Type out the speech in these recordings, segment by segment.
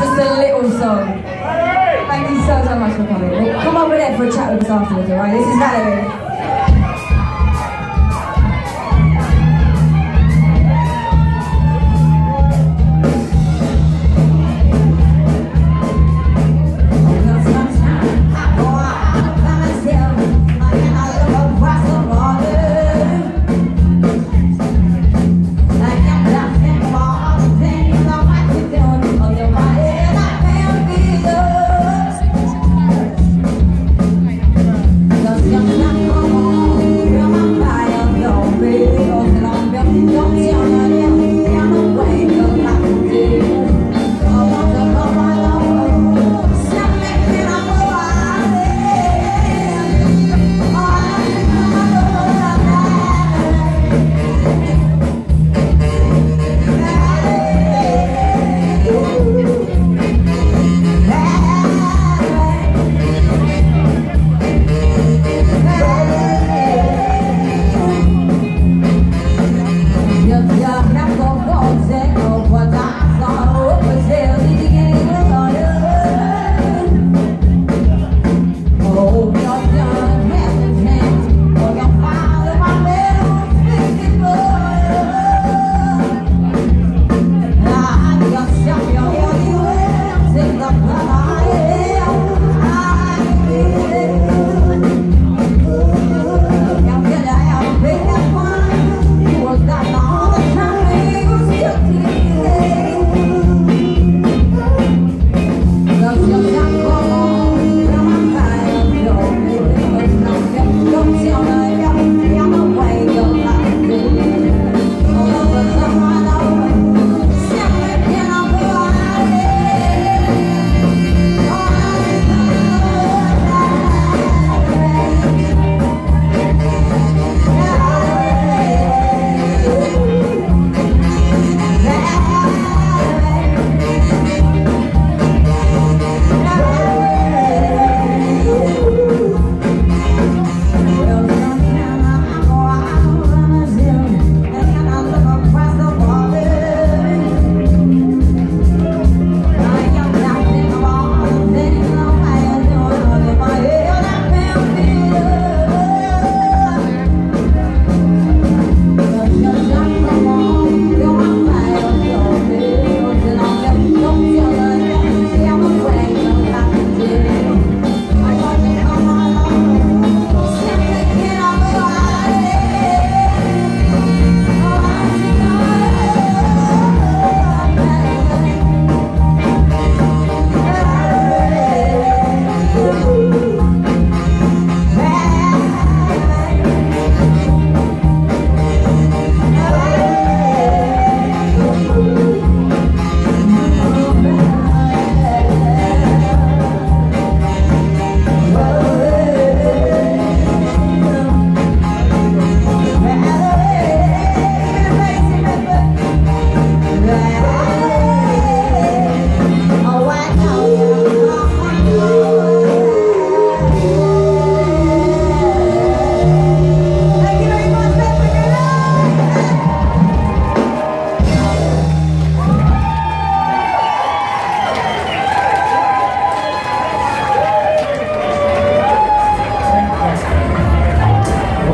Just a little song. Thank you so, so much for coming. Come over there for a chat with us afterwards, alright? This is Valerie.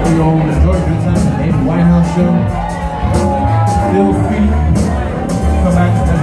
Creole, George Vincent, Amy Winehouse show. Little Feet, come back